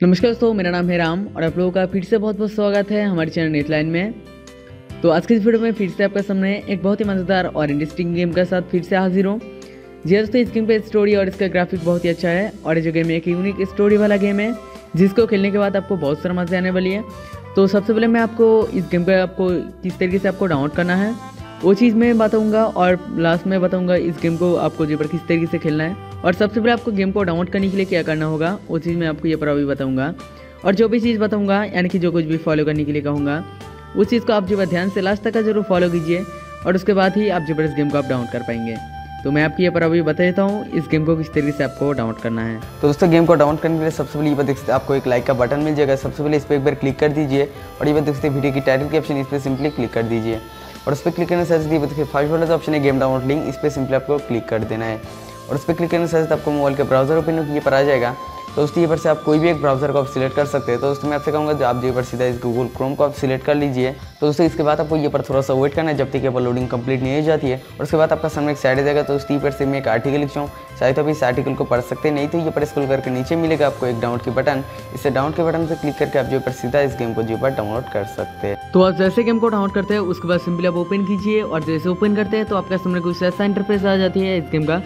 नमस्कार दोस्तों, मेरा नाम है राम और आप लोगों का फिर से बहुत बहुत स्वागत है हमारे चैनल नेटलाइन में। तो आज की इस वीडियो में फिर से आपका सामने एक बहुत ही मज़ेदार और इंटरेस्टिंग गेम के साथ फिर से हाजिर हूँ। जी हाँ दोस्तों, इस गेम पे स्टोरी और इसका ग्राफिक बहुत ही अच्छा है और ये जो गेम एक यूनिक स्टोरी वाला गेम है, जिसको खेलने के बाद आपको बहुत सारा मज़े आने वाली है। तो सबसे पहले मैं आपको इस गेम का आपको किस तरीके से आपको डाउनलोड करना है वो चीज़ मैं बताऊँगा और लास्ट में बताऊँगा इस गेम को आपको जो किस तरीके से खेलना है। और सबसे पहले आपको गेम को डाउनलोड करने के लिए क्या करना होगा, वो चीज़ मैं आपको ये पर अभी बताऊँगा। और जो भी चीज़ बताऊँगा, यानी कि जो कुछ भी फॉलो करने के लिए कहूँगा, उस चीज़ को आप जो ध्यान से लास्ट तक का ज़रूर फॉलो कीजिए और उसके बाद ही आप जो इस गेम को आप डाउनलोड कर पाएँगे। तो मैं आपकी ये पर अभी बता देता हूँ, इस गेम को किस तरीके से आपको डाउनलोड करना है। तो दोस्तों गेम को डाउनलोड करने के लिए सबसे पहले ये देख सकते आपको एक लाइक का बटन मिल जाएगा। सबसे पहले इस पर एक बार क्लिक कर दीजिए और ये देख सकते वीडियो की टाइटल के ऑप्शन इस पर सिंपली क्लिक कर दीजिए। और उस पर क्लिक करने से फाइव देखिए फ़र्स्ट वाला ऑप्शन है गेम डाउनलोड लिंक इस पर सिंपली आपको क्लिक कर देना है। और उस पर क्लिक करने से आपको मोबाइल के ब्राउज़र ओपन ये पर आ जाएगा। तो ये पर से आप कोई भी एक ब्राउज़र को आप सिलेक्ट कर सकते हैं। तो दोस्तों मैं आपसे कहूँगा जो आप जो पर सीधा इस गूगल क्रोम को आप सिलेक्ट कर लीजिए। तो दोस्तों इसके बाद आपको ये पर थोड़ा सा वेट करना है, जब तक ये पर लोडिंग कंप्लीट नहीं हो जाती है। और उसके बाद आपका सामने एक साइड जाएगा तो उस पर से मैं एक आर्टिकल लिखता हूँ। चाहे तो आप इस आर्टिकल को पढ़ सकते नहीं तो ये पर स्कूल करके नीचे मिलेगा आपको एक डाउनलोड की बटन इससे डाउनलोड के बटन से क्लिक करके आप जो पर सीधा इस गेम को जो पर डाउनलोड कर सकते हैं। तो आप जैसे गेम को डाउनलोड करते हैं, उसके बाद सिंपली आप ओपन कीजिए और जैसे ओपन करते हैं तो आपका सामने कुछ ऐसा इंटरफेस आ जाती है इस गेम का।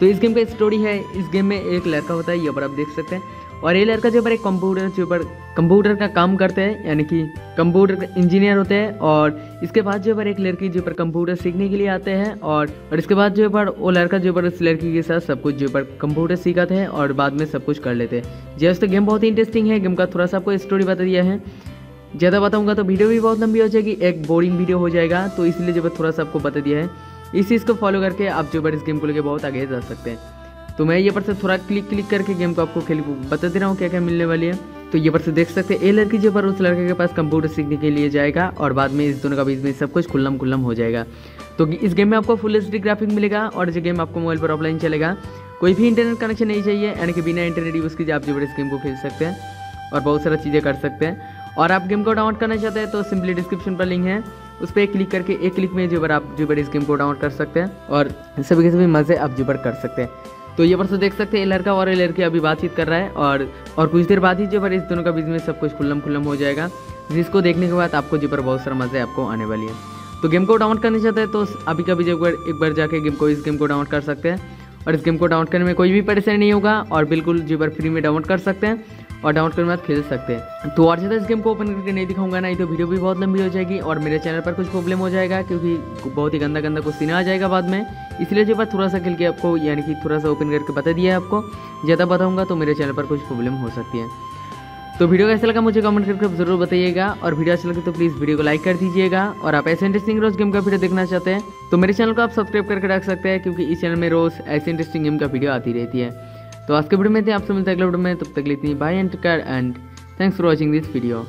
तो इस गेम का स्टोरी है, इस गेम में एक लड़का होता है, ये पर आप देख सकते हैं। और ये लड़का जो पर एक कंप्यूटर जो पर कंप्यूटर का काम करते हैं, यानी कि कंप्यूटर इंजीनियर होते हैं, और इसके बाद जो पर एक लड़की जो पर कंप्यूटर सीखने के लिए आते हैं, और और इसके बाद जो पर वो लड़का जो पर उस लड़की के साथ सब कुछ जो पर कंप्यूटर सीखाते हैं, और बाद में सब कुछ कर लेते हैं। जैसे तो गेम बहुत ही इंटरेस्टिंग है गेम का थोड़ा सा आपको स्टोरी बता दिया है। ज़्यादा बताऊँगा तो वीडियो भी बहुत लंबी हो जाएगी, एक बोरिंग वीडियो हो जाएगा तो इसलिए जो थोड़ा सा आपको बता दिया है। इस चीज़ को फॉलो करके आप जो पर इस गेम को लेकर बहुत आगे जा सकते हैं। तो मैं ये पर से थोड़ा क्लिक क्लिक करके गेम को आपको खेल बता दे रहा हूँ क्या क्या मिलने वाली है। तो ये पर से देख सकते हैं ए लड़की जो पर उस लड़के के पास कंप्यूटर सीखने के लिए जाएगा और बाद में इस दोनों का बीच में सब कुछ खुल्लम खुल्लम हो जाएगा। तो इस गेम में आपको फुल एच ग्राफिक मिलेगा और जो गेम आपको मोबाइल पर ऑफलाइन चलेगा। कोई भी इंटरनेट कनेक्शन नहीं चाहिए, यानी कि बिना इंटरनेट यूज़ कीजिए आप जो इस गेम को खेल सकते हैं और बहुत सारा चीज़ें कर सकते हैं। और आप गेम को डाउनलोड करना चाहते हैं तो सिंपली डिस्क्रिप्शन पर लिंक है। उस पर क्लिक करके एक क्लिक में जो आप जो इस गेम को डाउनलोड कर सकते हैं और सभी के सभी मज़े आप जो कर सकते हैं। तो ये पर से देख सकते हैं लड़का और लड़की अभी बातचीत कर रहा है और और कुछ देर बाद ही जो इस दोनों का बिज़नेस सब कुछ खुल्लम खुल्लम हो जाएगा, जिसको देखने के बाद आपको जो बहुत सारा मज़े आपको आने वाली है। तो गेम को डाउनलोड करना चाहते हैं तो अभी कभी जब एक बार जाके गेम को इस गेम को डाउनलोड कर सकते हैं। और इस गेम को डाउनलोड करने में कोई भी परेशानी नहीं होगा और बिल्कुल जो फ्री में डाउनलोड कर सकते हैं। और डाउनलोड करने के बाद खेल सकते हैं। तो और ज़्यादा इस गेम को ओपन करके नहीं दिखाऊँगा, ना तो वीडियो भी बहुत लंबी हो जाएगी और मेरे चैनल पर कुछ प्रॉब्लम हो जाएगा, क्योंकि बहुत ही गंदा गंदा कुछ सीना आ जाएगा बाद में। इसलिए जो बात थोड़ा सा खेल के आपको, यानी कि थोड़ा सा ओपन करके बता दिया है आपको, ज़्यादा बताऊँगा तो मेरे चैनल पर कुछ प्रॉब्लम हो सकती है। तो वीडियो कैसा लगा मुझे कमेंट करके ज़रूर बताइएगा, और वीडियो अच्छा लगे तो प्लीज़ वीडियो को लाइक कर दीजिएगा, और आप ऐसे इंटरेस्टिंग रोज गेम का वीडियो देखना चाहते हैं तो मेरे चैनल को आप सब्सक्राइब करके रख सकते हैं, क्योंकि इस चैनल में रोज ऐसे इंटरेस्टिंग गेम का वीडियो आती रहती है। तो आज के वीडियो में थे आपसे मिलते हैं अगले वीडियो में। तब तक लेती bye and and thanks for watching this video.